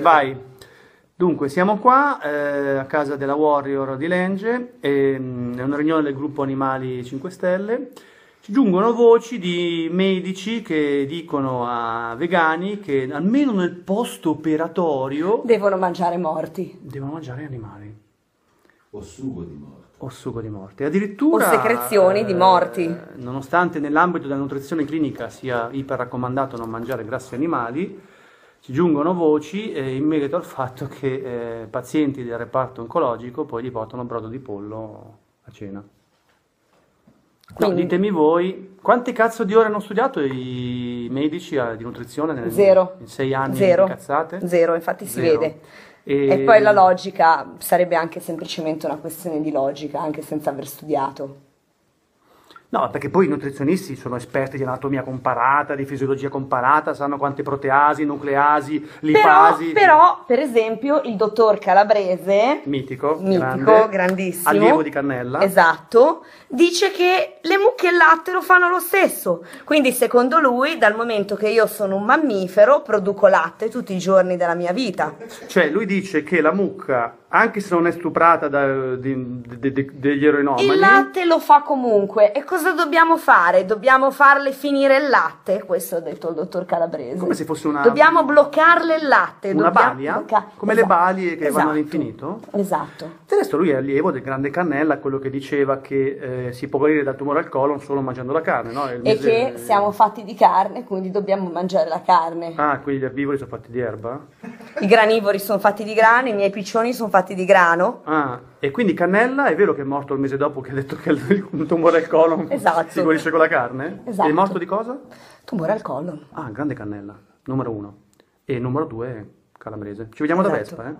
Vai. Dunque, siamo qua eh, a casa della Warrior di Lenge, ehm, è una riunione del gruppo Animali 5 Stelle. Ci giungono voci di medici che dicono a vegani che almeno nel post-operatorio Devono mangiare morti. devono mangiare animali O sugo di morte. o sugo di morte. Addirittura O secrezioni di morti. nonostante nell'ambito della nutrizione clinica sia iper raccomandato non mangiare grassi animali, ci giungono voci eh, in merito al fatto che eh, pazienti del reparto oncologico poi gli portano brodo di pollo a cena. No, Quindi- ditemi voi, quante cazzo di ore hanno studiato i medici eh, di nutrizione nel- Zero. in sei anni Zero. cazzate? Zero, infatti si Zero. vede. E, E poi la logica sarebbe anche semplicemente una questione di logica, anche senza aver studiato. No, perché poi i nutrizionisti sono esperti di anatomia comparata, di fisiologia comparata, sanno quante proteasi, nucleasi, Però, lipasi. però, per esempio, il dottor Calabrese, Mitico, mitico, grande, grandissimo, allievo di Cannella. esatto, dice che le mucche e il latte lo fanno lo stesso. Quindi, secondo lui, dal momento che io sono un mammifero, produco latte tutti i giorni della mia vita. Cioè, lui dice che la mucca, anche se non è stuprata da- di- di- di- degli eroinomani, Il latte lo fa comunque. E cosa dobbiamo fare? Dobbiamo farle finire il latte? Questo ha detto il dottor Calabrese. come se fosse una, Dobbiamo bloccarle il latte. una balia, blocca- come le Esatto, bali che vanno esatto, all'infinito. Esatto. Del resto lui è allievo del grande Cannella, quello che diceva che eh, si può guarire dal tumore al colon solo mangiando la carne, no? E mese- che siamo fatti di carne, quindi dobbiamo mangiare la carne. Ah, quindi gli erbivori sono fatti di erba? I granivori sono fatti di grano, i miei piccioni sono fatti di grano. Ah, e quindi Cannella è vero che è morto il mese dopo che ha detto che il un tumore al colon Esatto. si guarisce con la carne? Esatto. È morto di cosa? Tumore al colon. Ah, grande Cannella, numero uno. E numero due, Calabrese. Ci vediamo da Esatto. Vespa, eh?